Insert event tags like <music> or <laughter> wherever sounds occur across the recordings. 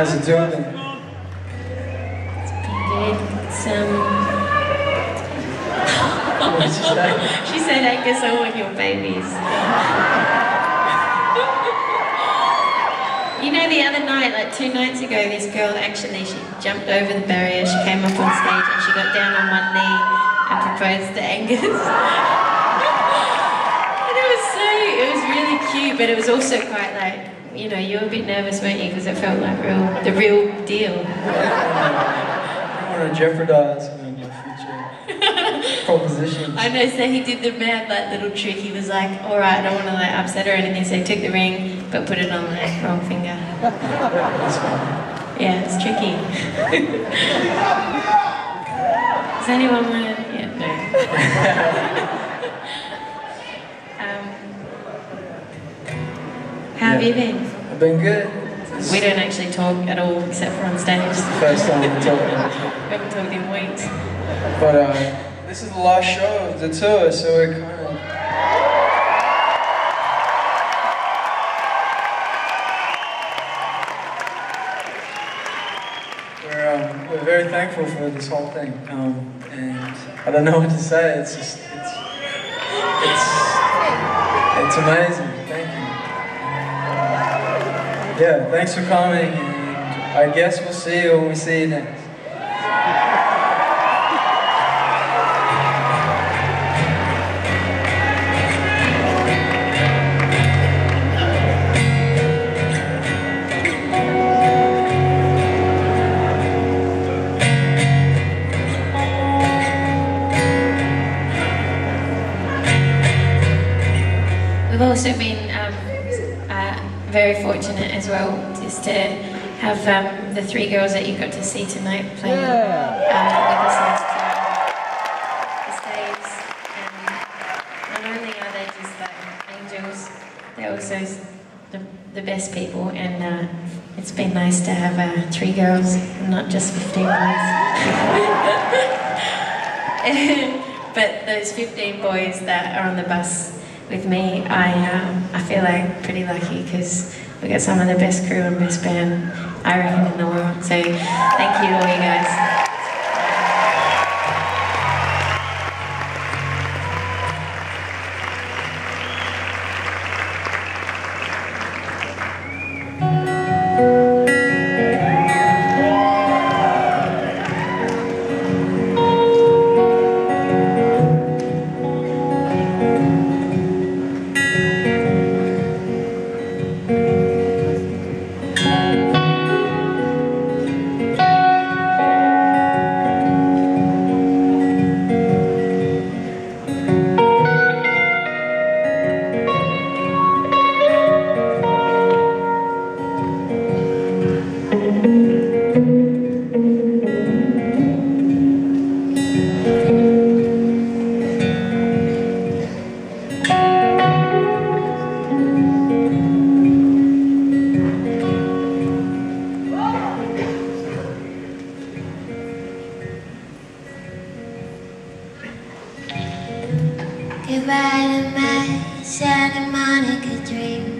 How's it doing? It's been good. It's, um, What did you say? <laughs> she said, I guess I want your babies. you know, the other night, like two nights ago, this girl actually, she jumped over the barrier, she came up on stage and she got down on one knee and proposed to Angus. <laughs> and it was so, it was really cute, but it was also quite like, you know, you were a bit nervous, weren't you? Because it felt like real, the real deal. I don't want to jeopardize my future <laughs> propositions. I know, so he did the mad like little trick. He was like, all right, I don't want to like upset her or anything, so he took the ring but put it on the wrong finger. Yeah, it's tricky. <laughs> Does anyone want to? Yeah, no. <laughs> um, how have you been? Been good. We don't actually talk at all except for on stage. first time we're talking. <laughs> We haven't talked in weeks. But uh, this is the last show of the tour, so we're kind of. We're, um, we're very thankful for this whole thing, um, and I don't know what to say. It's just it's it's it's amazing. Yeah, thanks for coming, and I guess we'll see you when we see you next. We've also been um, uh, very fortunate as well just to have um, the three girls that you got to see tonight playing um, with us year. The staves. And not only are they just like angels, they're also the, the best people. And uh, it's been nice to have uh, three girls, not just 15 boys. <laughs> but those 15 boys that are on the bus with me, I, um, I feel like pretty lucky because we got some of the best crew and best band, I reckon, in the world. So thank you to all you guys. Goodbye to my Santa Monica dream.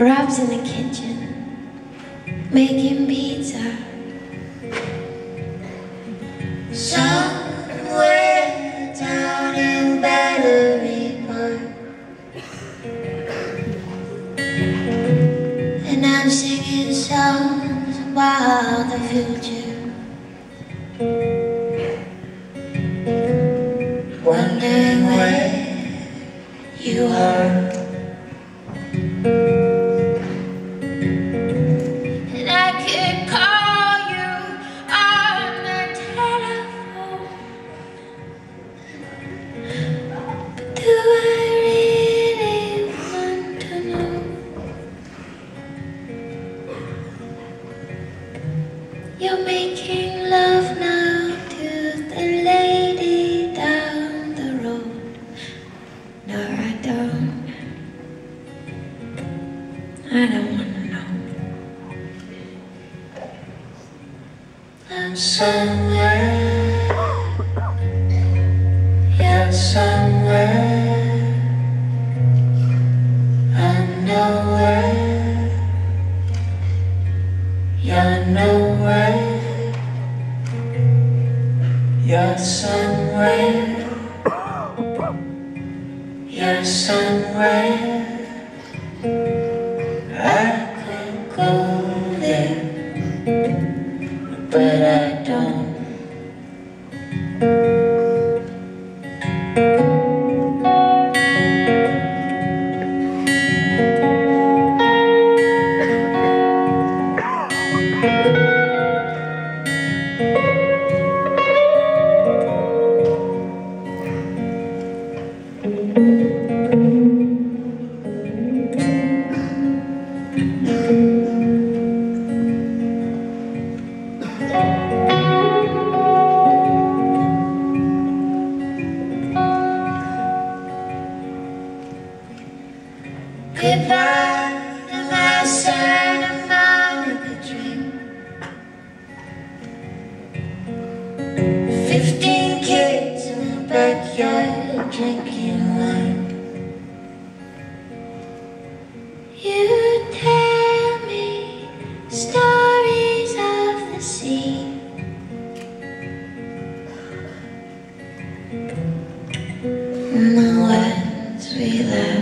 Rob's in the kitchen, making pizza. Somewhere down in Battery Park. And I'm singing songs about the future. You're making love now to the lady down the road. No, I don't. I don't want to know. I'm somewhere. You're somewhere. You're somewhere. goodbye, the of dream. Fifteen kids in the backyard drinking wine. You tell me stories of the sea. And the words we left.